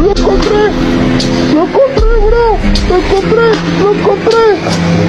¡Lo compré! ¡Lo compré, bro! ¡Lo compré! ¡Lo compré!